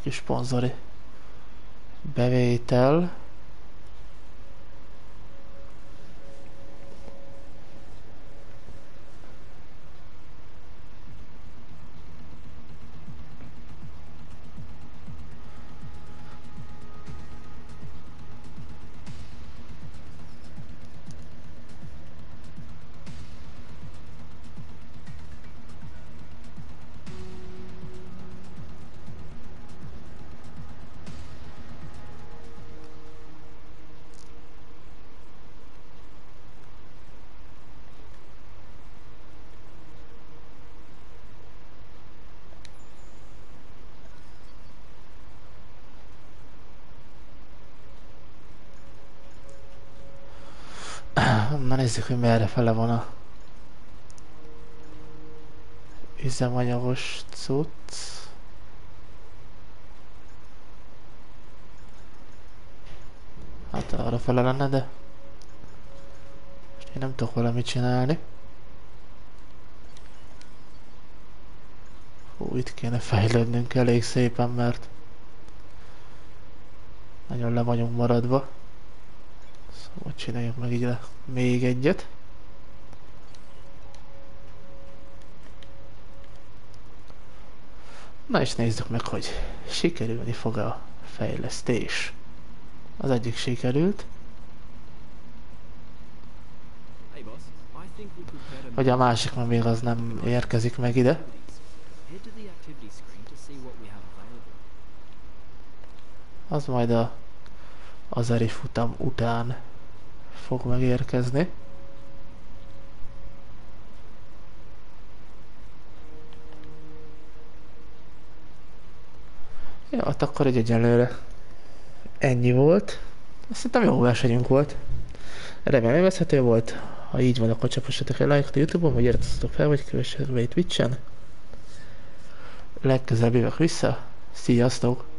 Kis szponzori bevétel. Nézzük, hogy merre fele van a üzemanyagos cucc. Hát arra fele lenne, de én nem tudok valamit csinálni. Hú, itt kéne fejlődnünk elég szépen, mert nagyon le vagyunk maradva. Csináljuk meg így le még egyet. Na és nézzük meg, hogy sikerülni fog a fejlesztés. Az egyik sikerült, vagy a másik már még az nem érkezik meg ide. Az majd a azeri futam után fog megérkezni. Ja, hát akkor egy egyelőre ennyi volt. Szerintem jó versenyünk volt. Remélem élvezhető volt. Ha így van, akkor csapassatok egy like-t a Youtube-on, vagy iratkozzatok fel, vagy kövessetek be egy Twitch-en. Legközelebb jövök vissza. Sziasztok!